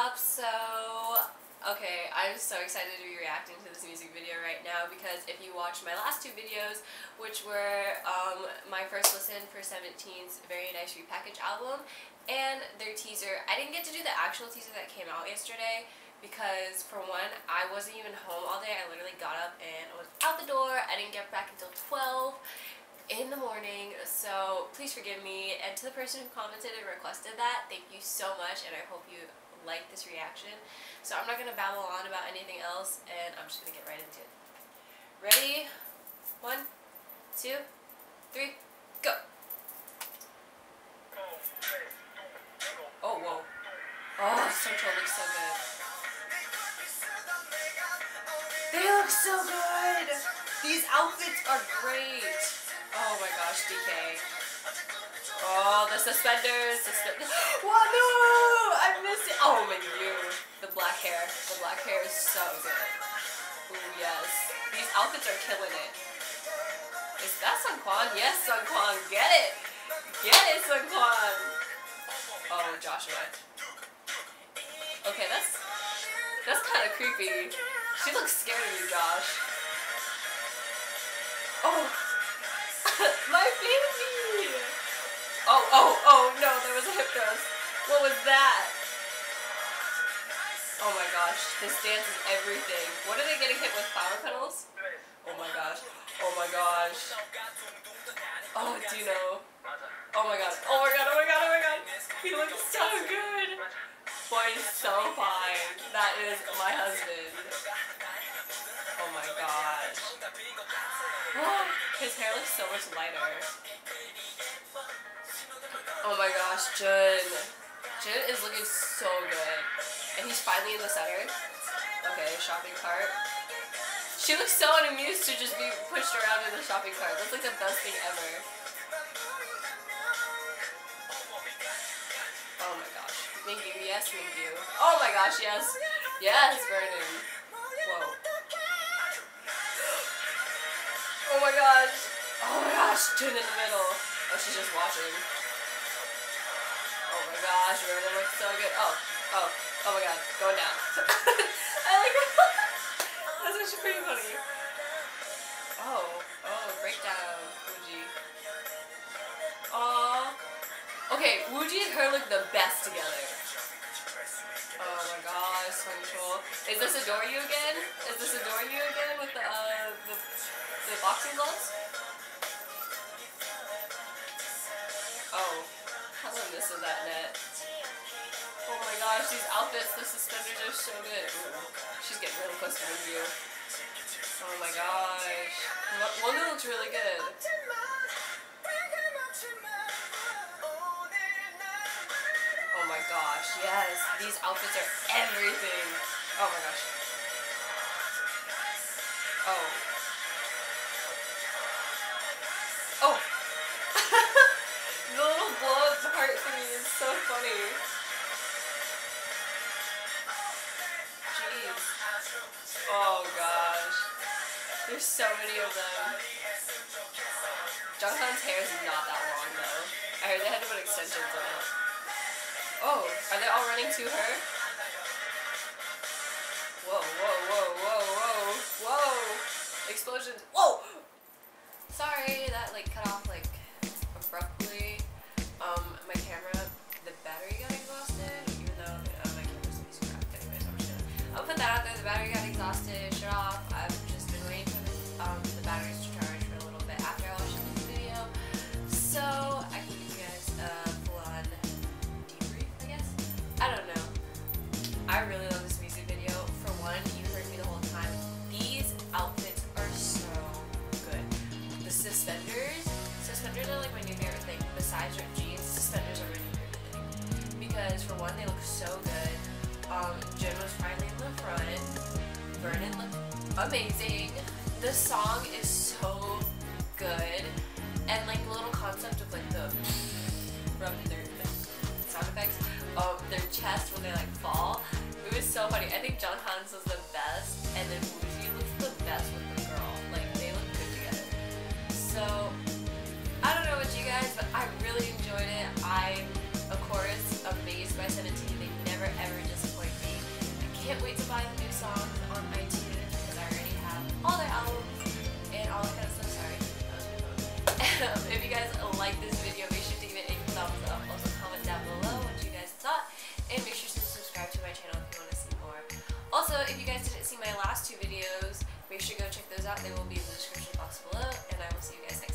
up? So, okay, I'm so excited to be reacting to this music video right now because if you watched my last two videos, which were um, my first listen for 17's Very Nice Repackage album and their teaser, I didn't get to do the actual teaser that came out yesterday because for one, I wasn't even home all day. I literally got up and was out the door. I didn't get back until 12 in the morning, so please forgive me. And to the person who commented and requested that, thank you so much, and I hope you like this reaction. So I'm not going to babble on about anything else, and I'm just going to get right into it. Ready? One, two, three, go! Oh, whoa. Oh, Central looks so good. They look so good! These outfits are great! Oh my gosh, DK. Oh, the suspenders. Suspe what? No! I missed it. Oh my god. The black hair. The black hair is so good. Ooh, yes. These outfits are killing it. Is that Seungkwan? Yes, Seungkwan. Get it! Get it, Seungkwan! Oh, Joshua. Okay, that's that's kind of creepy. She looks scared of you, Josh. Oh! Oh, oh, oh, no, there was a hip thrust. What was that? Oh my gosh, this dance is everything. What are they getting hit with? Flower petals? Oh my gosh. Oh my gosh. Oh, Dino. Oh my god. Oh my god, oh my god, oh my god. He looks so good. Boy, he's so fine. That is my husband. Oh my gosh. His hair looks so much lighter. Oh my gosh, Jun. Jun is looking so good. And he's finally in the center. Okay, shopping cart. She looks so unamused to just be pushed around in the shopping cart. That's like the best thing ever. Oh my gosh. Thank you. Yes, thank you. Oh my gosh, yes. Yes, Vernon. Whoa. Oh my gosh. Oh my gosh, Jun in the middle. Oh, she's just watching. Oh my gosh, Vernon looks so good. Oh, oh, oh my god, going down. I like that. That's actually pretty funny. Oh, oh, breakdown, Woozi. Aww. Okay, Woozi and her look the best together. Oh my gosh, sensual. Is this Adore You again? Is this Adore You again with the, uh, the, the boxing gloves? Misses that net. Oh my gosh, these outfits, the suspenders are so good. Ooh, she's getting really close to the view. Oh my gosh. One looks really good. Oh my gosh, yes. These outfits are everything. Oh my gosh. Oh. Oh. Jeez. Oh gosh. There's so many of them. Jeonghan's hair is not that long though. I heard they had to put extensions on it. Oh, are they all running to her? Whoa, whoa, whoa, whoa, whoa, whoa! Explosions. Whoa! Sorry, that like cut off Vernon looked amazing. The song is so good. And like the little concept of like the from their sound effects of their chest when they like fall. It was so funny. I think Jeonghan's was the best and then Woozi looks the best with the girl. Like they look good together. So I don't know what you guys, but I really enjoyed it. I'm of course amazed by 17. They never ever disappoint me. I can't wait to buy them Make sure you go check those out. They will be in the description box below. And I will see you guys next